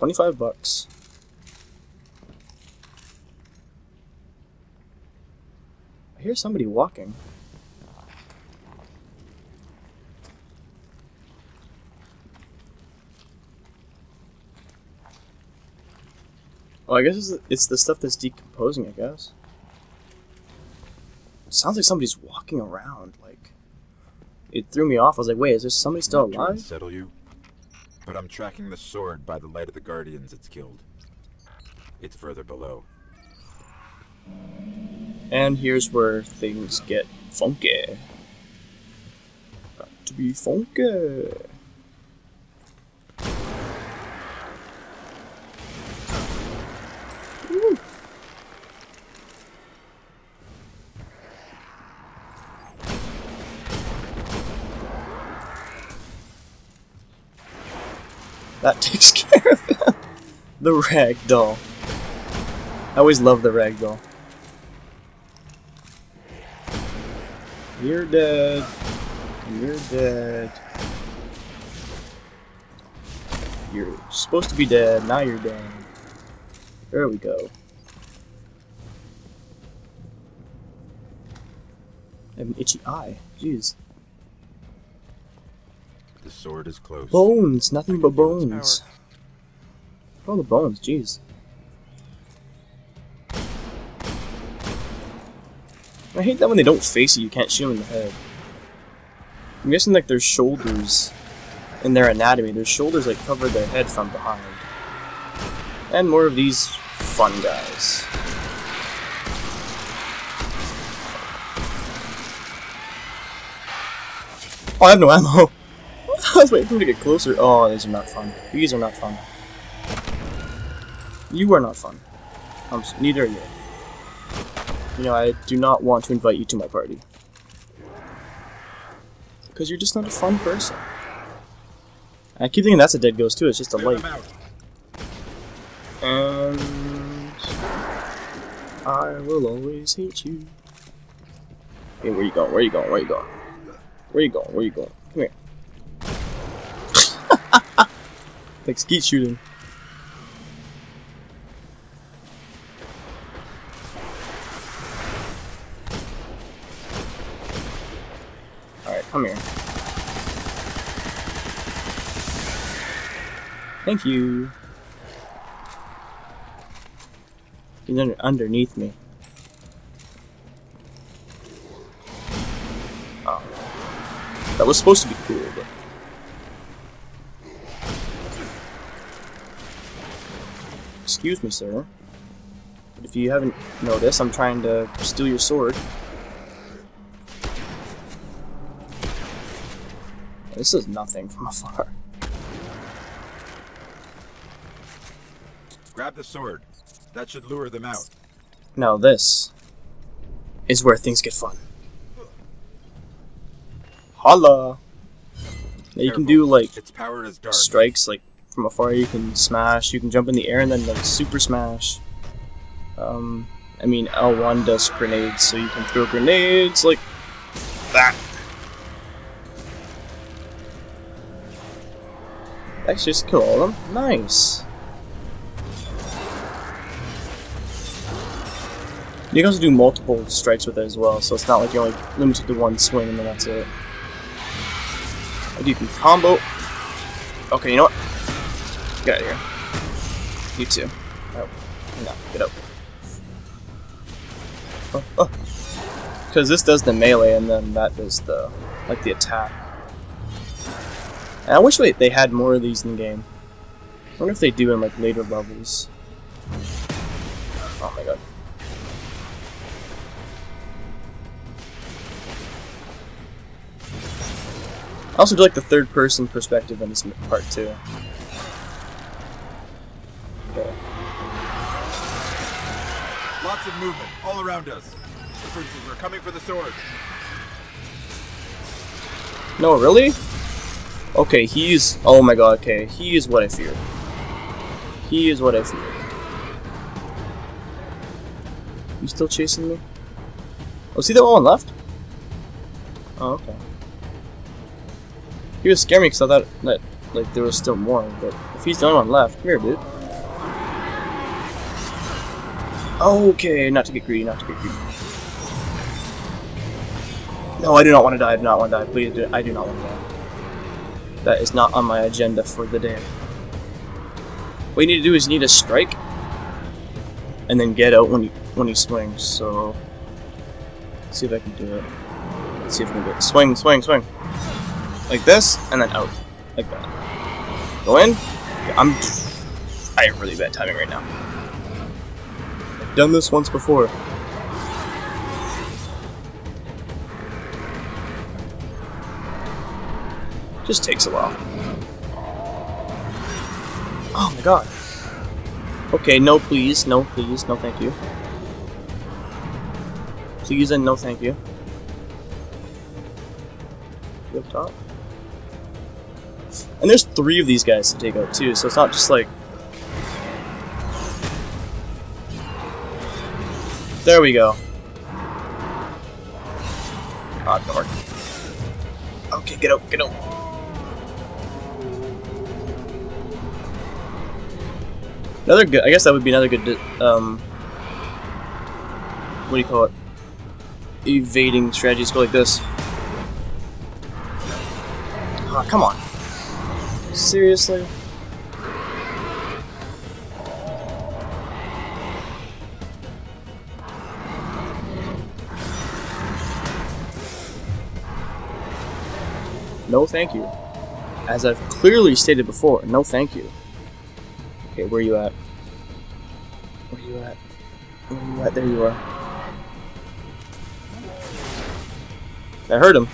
25 bucks. I hear somebody walking. Oh, I guess it's, it's the stuff that's decomposing, I guess. It sounds like somebody's walking around, like... It threw me off. I was like, wait, is there somebody still Not trying to alive? Settle you, but I'm tracking the sword by the light of the guardians it's killed. It's further below. And here's where things get funky. Got to be funky. That takes care of him. The rag doll. I always love the rag doll. You're dead. You're dead. You're supposed to be dead, now you're dead. There we go. I have an itchy eye. Jeez. The sword is close. Bones! Nothing but can feel its bones. power. All the bones, jeez. I hate that when they don't face you, you can't shoot them in the head. I'm guessing like their shoulders in their anatomy, their shoulders like cover their head from behind. And more of these fun guys. Oh, I have no ammo. I was waiting for him to get closer. Oh, these are not fun. These are not fun. You are not fun. Um, s- neither are you. You know, I do not want to invite you to my party. Because you're just not a fun person. I keep thinking that's a dead ghost too, it's just a light. And I will always hate you. Hey, where you going? Where you going? Where you going? Where you going? Where you going? Come here. Like skeet shooting. Alright, come here. Thank you. He's under, underneath me. Oh. That was supposed to be cool, but. Excuse me, sir. But if you haven't noticed, I'm trying to steal your sword. This is nothing from afar. Grab the sword. That should lure them out. Now this is where things get fun. Holla! Now you can do like Its power is dark. strikes like from afar. You can smash. You can jump in the air and then like super smash. Um, I mean L1 does grenades, so you can throw grenades like that. Actually, just kill all of them. Nice. You can also do multiple strikes with it as well, so it's not like you're only limited to one swing and then that's it. Or you can combo. Okay, you know what? Get out of here. You too. Oh, no, get out. Oh, oh. Because this does the melee and then that does the, like the attack. And I wish they, they had more of these in the game. I wonder if they do in like later levels. Oh my god. I also do like the third person perspective in this part too. Movement all around us. The princes are coming for the sword. No, really? Okay, he's. Oh my god, okay. He is what I feared. He is what I feared. You still chasing me? Oh, see the one left? Oh, okay. He was scaring me because I thought that, like, there was still more, but If he's the only one left, come here, dude. Okay, not to get greedy, not to get greedy. No, I do not want to die. I do not want to die. Please, do, I do not want to die. That is not on my agenda for the day. What you need to do is you need to strike, and then get out when he when he swings. So, let's see if I can do it. Let's see if I can do it. Swing, swing, swing. Like this, and then out. Like that. Go in. Yeah, I'm. I have really bad timing right now. Done this once before. Just takes a while. Oh my god. Okay, no please, no please, no thank you. Please and no thank you. You up top? And there's three of these guys to take out too, so it's not just like... There we go. Ah, oh, darn. Okay, get out, get out. Another good, I guess that would be another good, um, what do you call it? Evading strategies go like this. Oh, come on. Seriously? No thank you. As I've clearly stated before, no thank you. Okay, where are you at? Where are you at? Where you at? There you are. I heard him.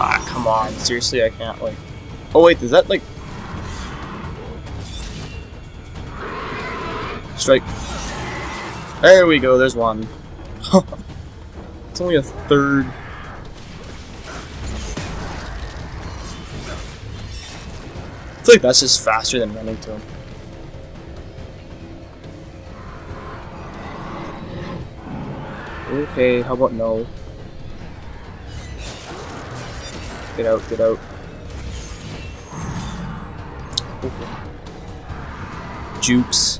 Ah, come on. Seriously, I can't, like... Oh, wait, is that, like... Strike. There we go, there's one. it's only a third. Feel like that's just faster than running to him. Okay, how about no? Get out, get out. Okay. Jukes.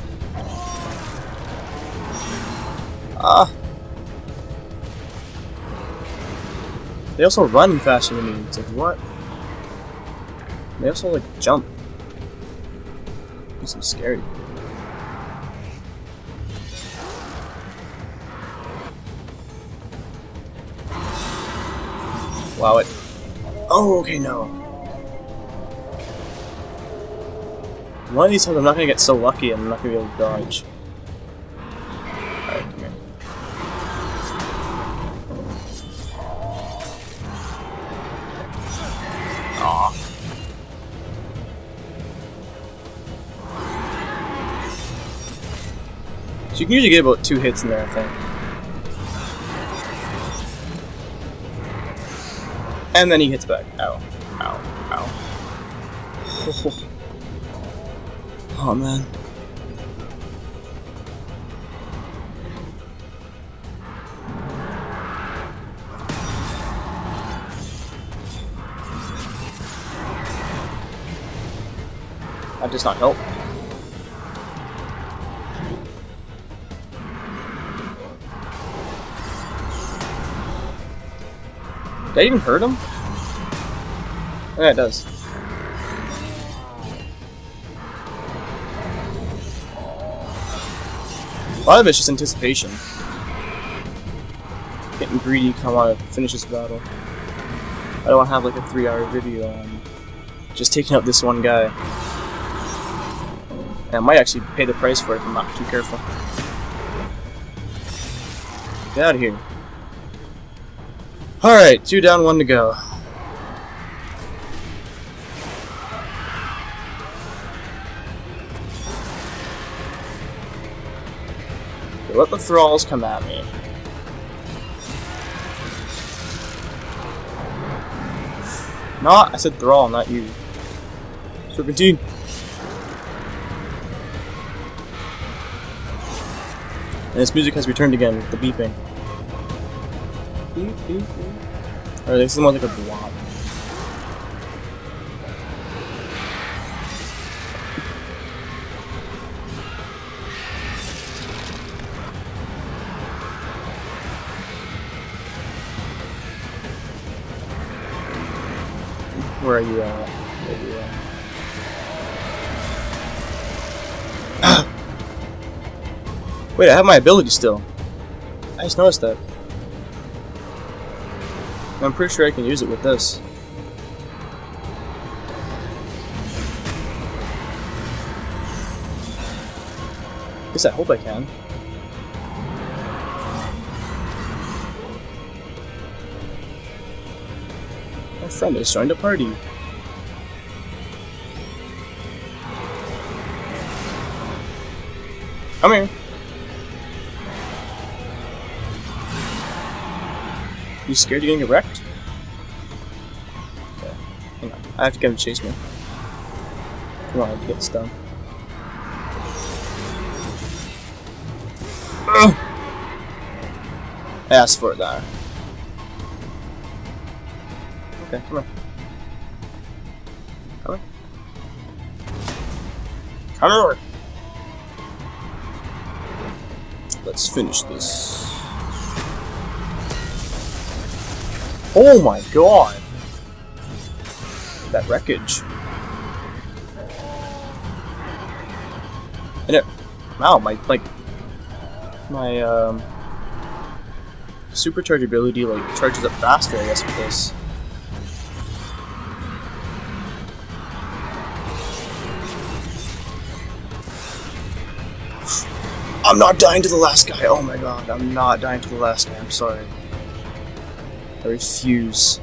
Ah. They also run faster than me. It's like, what? They also, like, jump. Is scary. Wow it. Oh, okay, no. One of these times I'm not gonna get so lucky and I'm not gonna be able to dodge. So you can usually get about two hits in there, I think. And then he hits back. Ow. Ow. Ow. Oh, man. That does not help. I even hurt him? Yeah, it does. A lot of it's just anticipation. Getting greedy, come on, finish this battle. I don't want to have like a three-hour video on just taking out this one guy. And I might actually pay the price for it if I'm not too careful. Get out of here. Alright, two down, one to go. Let the thralls come at me. Not, I said thrall, not you. Serpentine. And this music has returned again, the beeping. Or this is more like a blob. Where are you at? Where are you at? Wait, I have my ability still. I just noticed that. I'm pretty sure I can use it with this. At least I hope I can. My friend has joined a party. Come here. You scared you gonna get wrecked? Okay, hang on. I have to get him to chase me. Come on, get this done. I asked for it there. Okay, come on. Come on. Come on! Let's finish this. Oh my god! That wreckage. And it, wow, my, like, my, um, supercharge ability, like, charges up faster, I guess, with this. I'm not dying to the last guy. Oh my god, I'm not dying to the last guy. I'm sorry. I refuse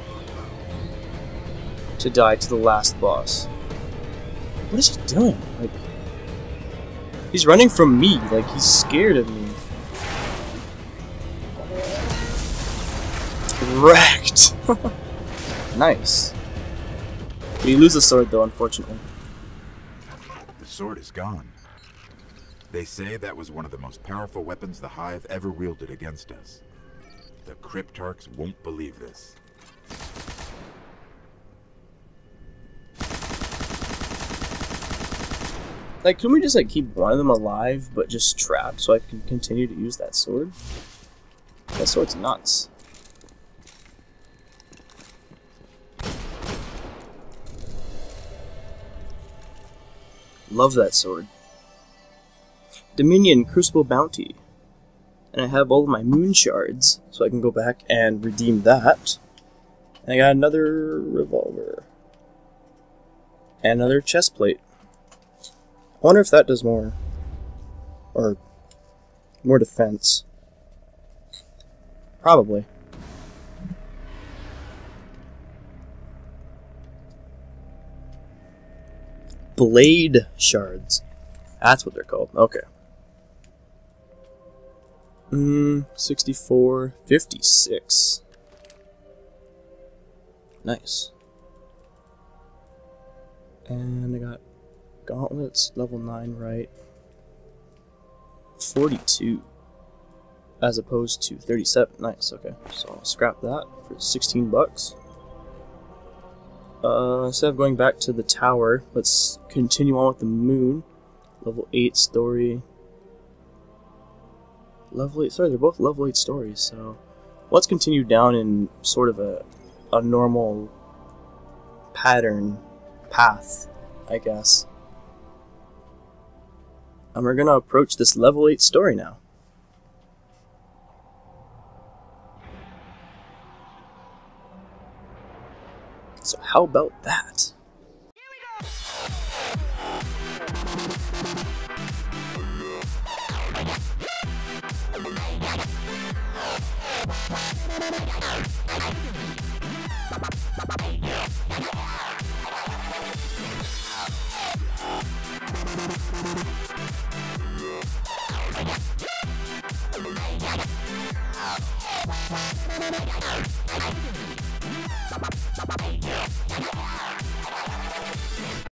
to die to the last boss. What is he doing? Like, he's running from me. Like he's scared of me. Wrecked. nice. You lose the sword though, unfortunately. The sword is gone. They say that was one of the most powerful weapons the Hive ever wielded against us. The Cryptarchs won't believe this. Like, can we just like keep one of them alive, but just trapped, so I can continue to use that sword? That sword's nuts. Love that sword. Dominion Crucible Bounty. And I have all of my moon shards, so I can go back and redeem that. And I got another revolver. And another chest plate. I wonder if that does more. Or more defense. Probably. Blade shards. That's what they're called. Okay. Mm, 64, 56. Nice. And I got gauntlets, level 9 right. 42. As opposed to 37. Nice, okay. So I'll scrap that for 16 bucks. Uh, instead of going back to the tower, let's continue on with the moon. Level 8 story. Level 8, sorry, they're both level 8 stories, so let's continue down in sort of a, a normal pattern, path, I guess. And we're gonna approach this level 8 story now. So how about that?